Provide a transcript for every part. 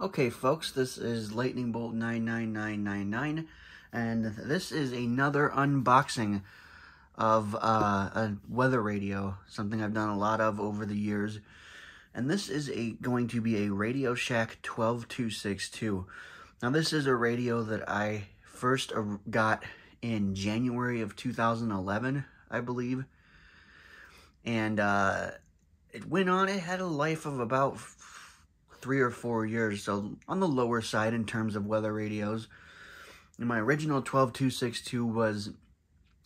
Okay, folks, this is Lightning Bolt 99999, and this is another unboxing of uh, a weather radio, something I've done a lot of over the years. And this is a going to be a Radio Shack 12262. Now, this is a radio that I first got in January of 2011, I believe. And uh, it went on, it had a life of about three or four years, so on the lower side in terms of weather radios. And my original 12262 was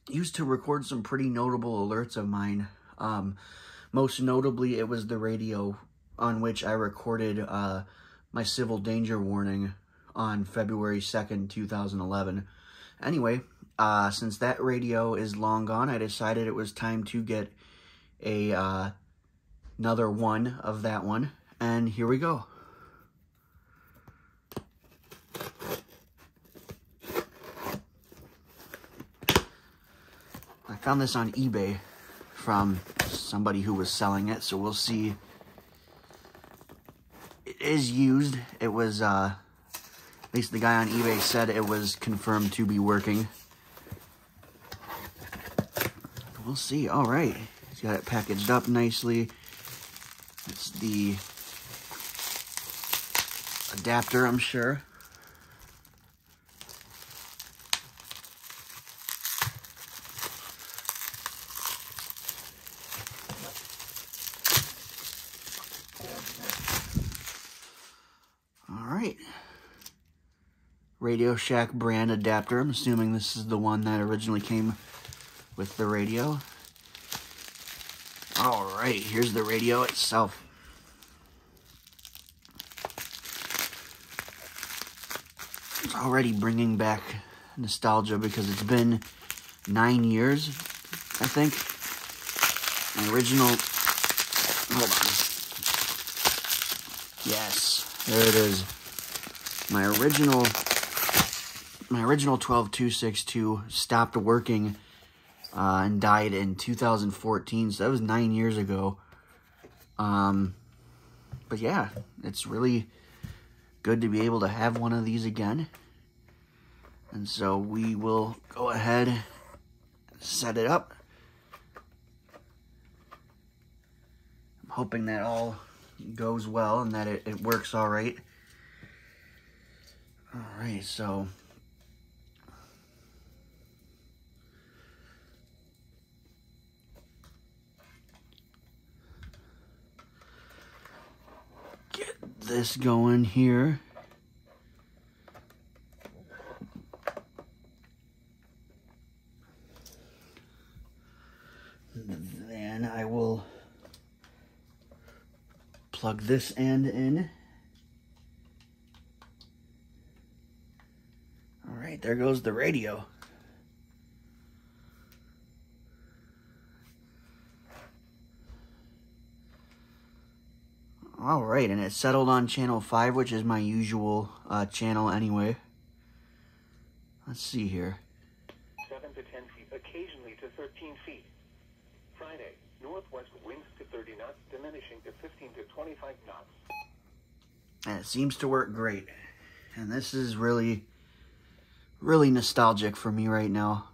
used to record some pretty notable alerts of mine. Um, most notably, it was the radio on which I recorded uh, my civil danger warning on February 2nd, 2011. Anyway, uh, since that radio is long gone, I decided it was time to get a uh, another one of that one. And here we go. I found this on eBay from somebody who was selling it, so we'll see. It is used. It was, uh, at least the guy on eBay said it was confirmed to be working. We'll see. All right. He's got it packaged up nicely. It's the adapter, I'm sure. All right. Radio Shack brand adapter. I'm assuming this is the one that originally came with the radio. All right, here's the radio itself. Already bringing back nostalgia because it's been nine years, I think. My original, hold on. Yes, there it is. My original, my original 12262 stopped working uh, and died in 2014. So that was nine years ago. Um, but yeah, it's really good to be able to have one of these again. And so we will go ahead, and set it up. I'm hoping that all goes well and that it, it works all right. All right, so get this going here. Then I will this end in. All right, there goes the radio. All right, and it settled on channel 5, which is my usual uh, channel anyway. Let's see here. 7 to 10 feet, occasionally to 13 feet. Friday, northwest winds to 30 knots, diminishing to 15 to 25 knots. And it seems to work great. And this is really, really nostalgic for me right now.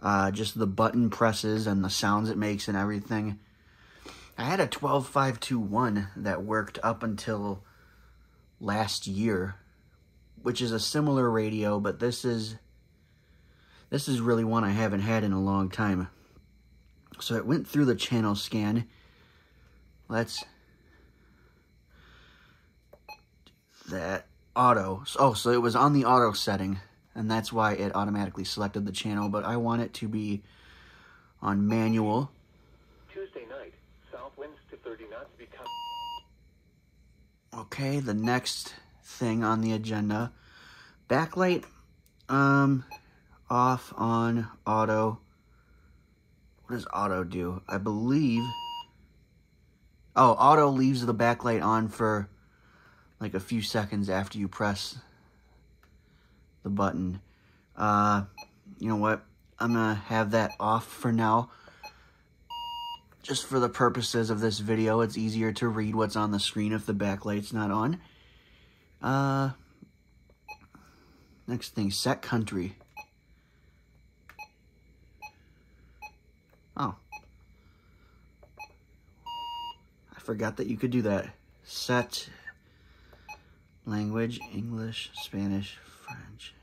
Uh, just the button presses and the sounds it makes and everything. I had a 12521 that worked up until last year, which is a similar radio, but this is this is really one I haven't had in a long time. So it went through the channel scan. Let's that auto. Oh, so it was on the auto setting, and that's why it automatically selected the channel, but I want it to be on manual. Tuesday night, south winds to 30 knots become... Okay, the next thing on the agenda. Backlight, um, off, on, auto. What does auto do? I believe... Oh, auto leaves the backlight on for like a few seconds after you press the button. Uh, you know what? I'm gonna have that off for now. just for the purposes of this video, it's easier to read what's on the screen if the backlight's not on. Uh, next thing, set country. Oh. I forgot that you could do that. Set language, English, Spanish, French.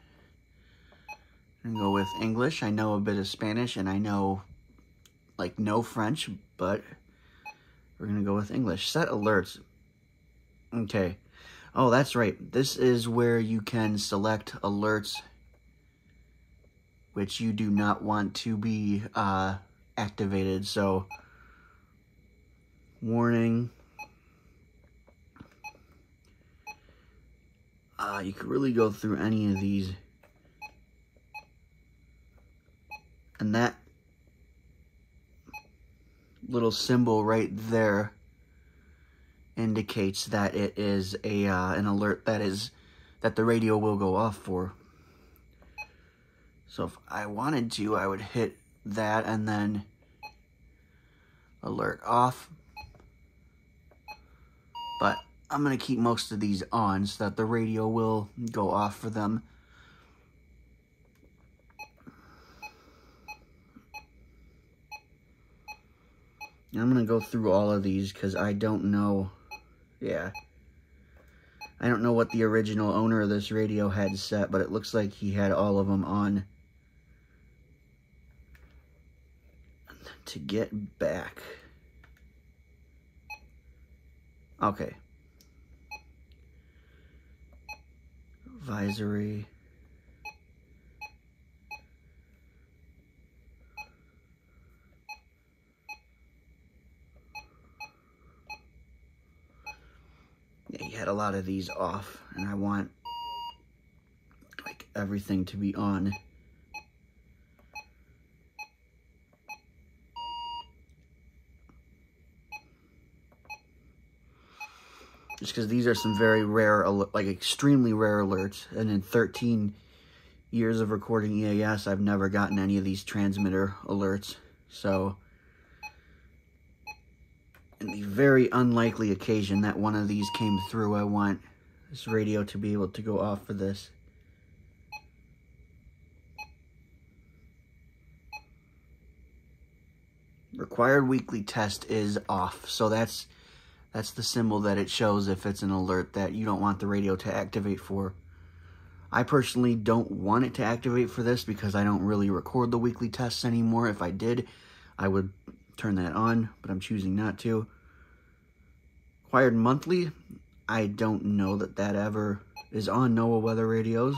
I'm gonna go with English. I know a bit of Spanish and I know like no French, but we're gonna go with English. Set alerts. Okay. Oh, that's right. This is where you can select alerts which you do not want to be uh, activated. So, warning. Uh, you could really go through any of these. And that little symbol right there indicates that it is a uh, an alert that is that the radio will go off for. So if I wanted to, I would hit that and then alert off. But I'm going to keep most of these on so that the radio will go off for them. I'm going to go through all of these because I don't know. Yeah. I don't know what the original owner of this radio had set, but it looks like he had all of them on. To get back. Okay. Advisory. Yeah, he had a lot of these off, and I want like everything to be on. Because these are some very rare, like extremely rare alerts, and in 13 years of recording EAS, I've never gotten any of these transmitter alerts. So, in the very unlikely occasion that one of these came through, I want this radio to be able to go off for this. Required weekly test is off, so that's that's the symbol that it shows if it's an alert that you don't want the radio to activate for. I personally don't want it to activate for this because I don't really record the weekly tests anymore. If I did, I would turn that on, but I'm choosing not to. Required monthly, I don't know that that ever is on NOAA weather radios.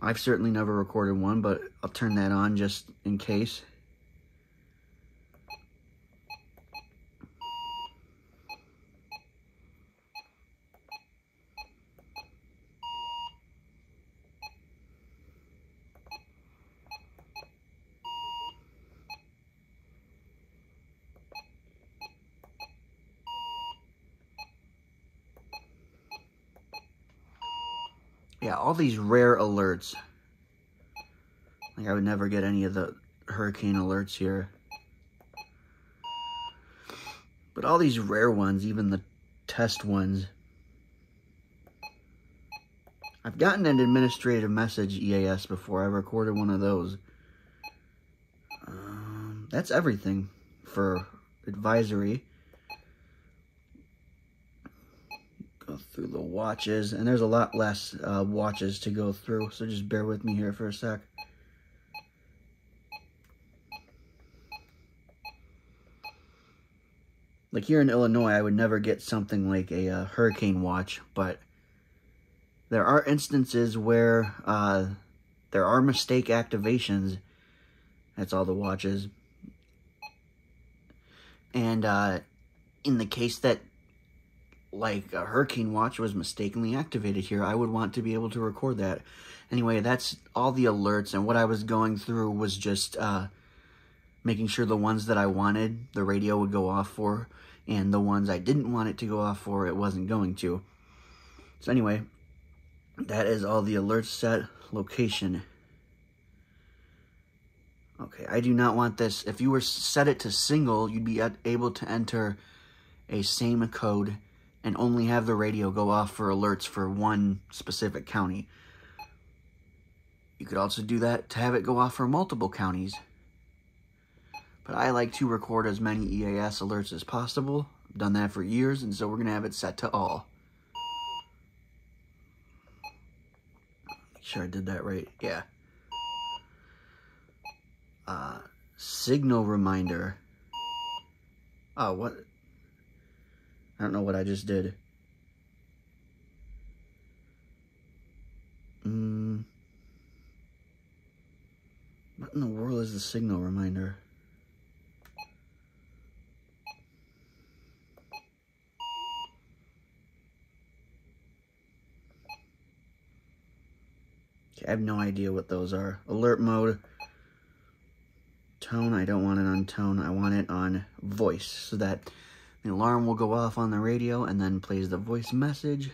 I've certainly never recorded one, but I'll turn that on just in case. Yeah, all these rare alerts. Like I would never get any of the hurricane alerts here. But all these rare ones, even the test ones. I've gotten an administrative message EAS before. I recorded one of those. Um, that's everything for advisory. Through the watches, and there's a lot less uh, watches to go through, so just bear with me here for a sec. Like here in Illinois, I would never get something like a, uh, hurricane watch, but there are instances where uh, there are mistake activations. That's all the watches. And uh, in the case that like a hurricane watch was mistakenly activated here, I would want to be able to record that. Anyway, that's all the alerts, and what I was going through was just uh, making sure the ones that I wanted, the radio would go off for, and the ones I didn't want it to go off for, it wasn't going to. So anyway, that is all the alerts set. Location. Okay, I do not want this. If you were set it to single, you'd be able to enter a SAME code and only have the radio go off for alerts for one specific county. You could also do that to have it go off for multiple counties. But I like to record as many EAS alerts as possible. I've done that for years, and so we're going to have it set to all. Make sure I did that right. Yeah. Uh, signal reminder. Oh, what? I don't know what I just did. Mm. What in the world is the signal reminder? I have no idea what those are. Alert mode. Tone, I don't want it on tone. I want it on voice so that the alarm will go off on the radio and then plays the voice message.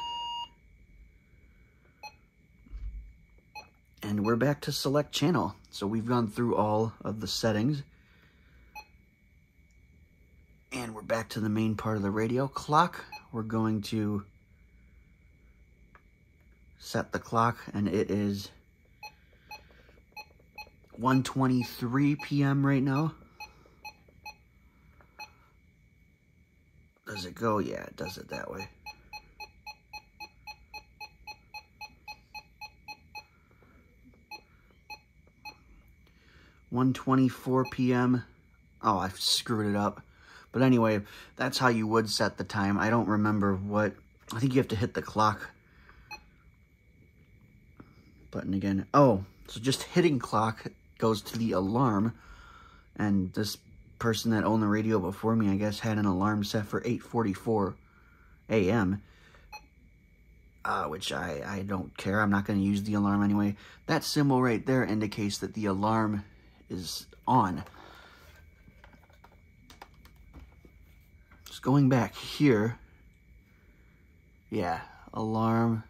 And we're back to select channel. So we've gone through all of the settings. And we're back to the main part of the radio. Clock, we're going to set the clock and it is 1.23 p.m. right now. Does it go? Yeah, it does it that way. One twenty-four p.m. Oh, I screwed it up. But anyway, that's how you would set the time. I don't remember what... I think you have to hit the clock button again. Oh, so just hitting clock goes to the alarm. And this person that owned the radio before me, I guess, had an alarm set for 8.44 a.m. Uh, which I, I don't care. I'm not going to use the alarm anyway. That symbol right there indicates that the alarm is on. Just going back here. Yeah, alarm.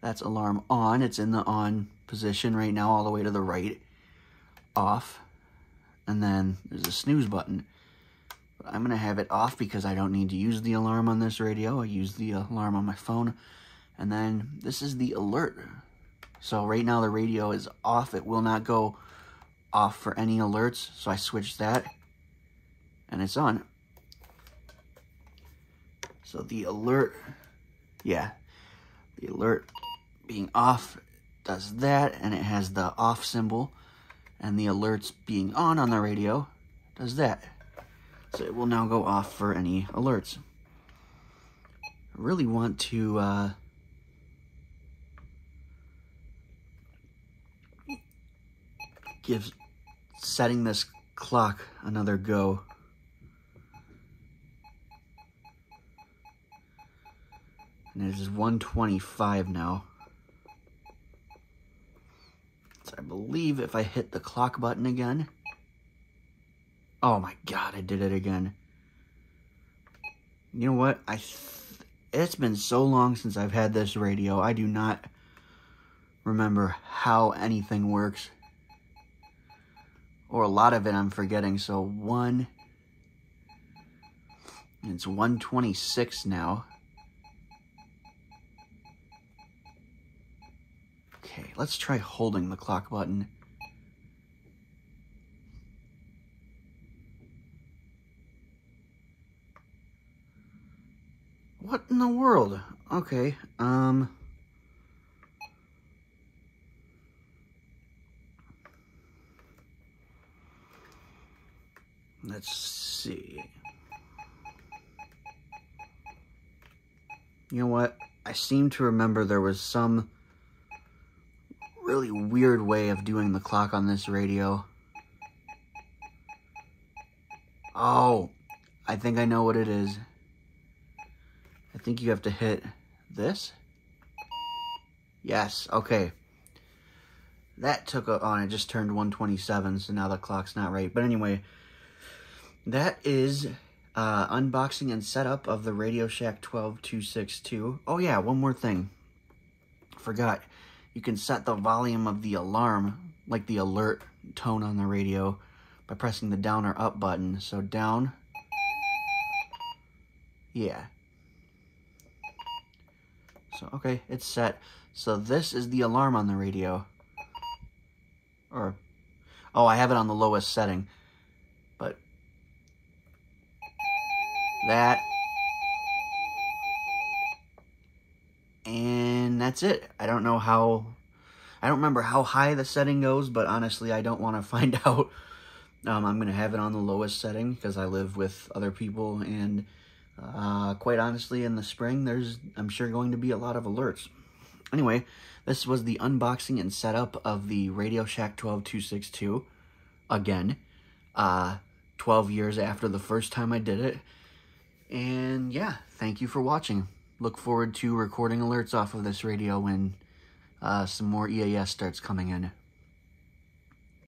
That's alarm on. It's in the on position right now all the way to the right off. And then there's a snooze button. But I'm going to have it off because I don't need to use the alarm on this radio. I use the alarm on my phone. And then this is the alert. So right now the radio is off. It will not go off for any alerts. So I switched that. And it's on. So the alert, yeah, the alert being off does that. And it has the off symbol and the alerts being on on the radio does that. So it will now go off for any alerts. I really want to uh, give setting this clock another go. And it is 125 now. So I believe if I hit the clock button again. Oh my god, I did it again. You know what? I it's been so long since I've had this radio. I do not remember how anything works. Or a lot of it I'm forgetting. So one it's 126 now. Okay, let's try holding the clock button. What in the world? Okay, um... Let's see. You know what? I seem to remember there was some really weird way of doing the clock on this radio. Oh, I think I know what it is. I think you have to hit this. Yes, okay. That took a, on, oh, it just turned 127, so now the clock's not right. But anyway, that is uh, unboxing and setup of the Radio Shack 12262. Oh yeah, one more thing. Forgot you can set the volume of the alarm, like the alert tone on the radio by pressing the down or up button. So down. Yeah. So, okay, it's set. So this is the alarm on the radio. Or, oh, I have it on the lowest setting. But, that. And that's it. I don't know how, I don't remember how high the setting goes, but honestly, I don't want to find out. Um, I'm going to have it on the lowest setting because I live with other people and uh, quite honestly, in the spring, there's, I'm sure, going to be a lot of alerts. Anyway, this was the unboxing and setup of the Radio Shack 12262. Again, uh, 12 years after the first time I did it. And yeah, thank you for watching. Look forward to recording alerts off of this radio when uh, some more EAS starts coming in.